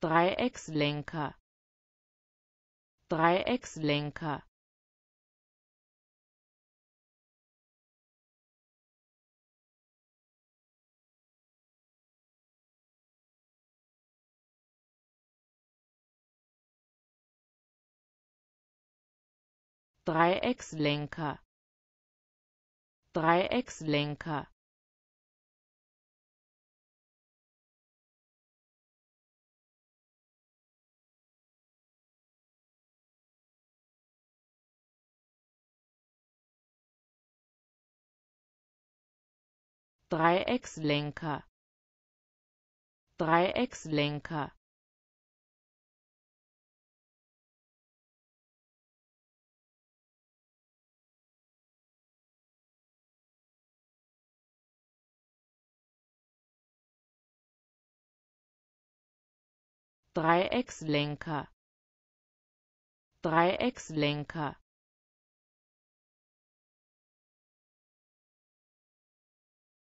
Dreieckslenker. Dreieckslenker. Dreieckslenker. Dreieckslenker Dreieckslenker. Dreieckslenker. Dreieckslenker. Dreieckslenker